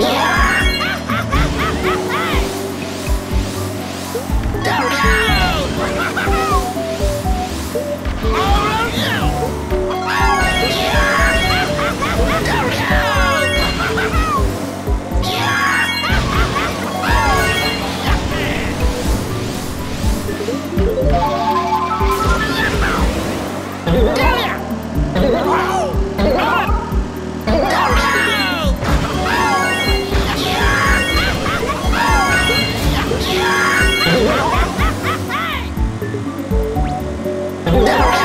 Yeah! Yeah.